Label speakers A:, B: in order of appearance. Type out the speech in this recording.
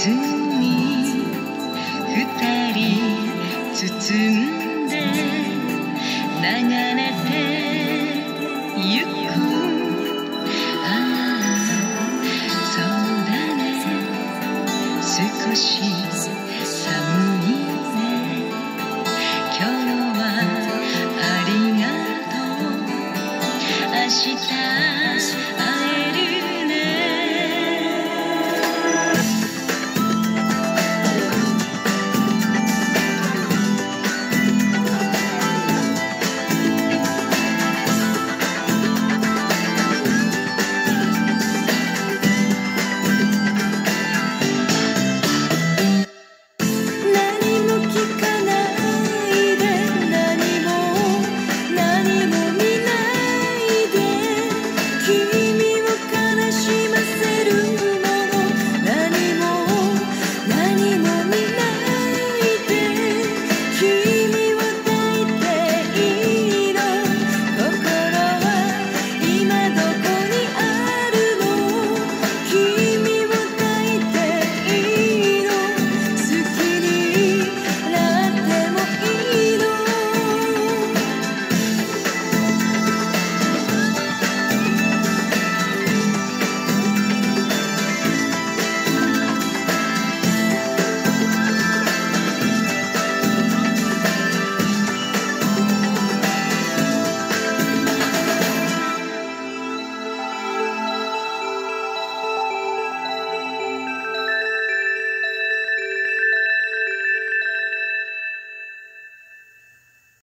A: 包二人包んで流れてゆく